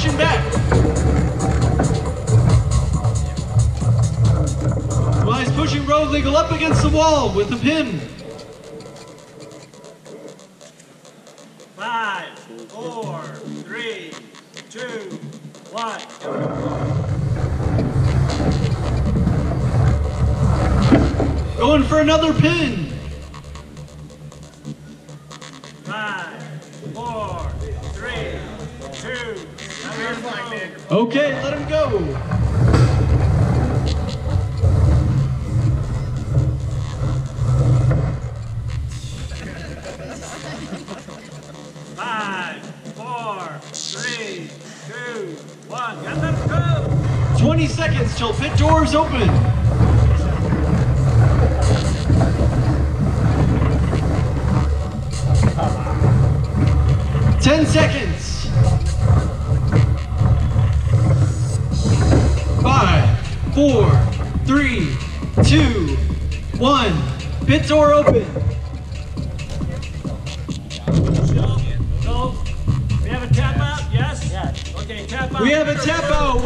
pushing back. He's pushing Road Legal up against the wall with the pin. Five, four, three, two, one. Going for another pin. Three, two, one. Okay, let him go. Five, four, three, two, one. Go. 20 seconds till pit doors open. Ten seconds. Five, four, three, two, one. Pit door open. So, we have a tap out, yes? Yes. Okay, tap out. We have a tap out.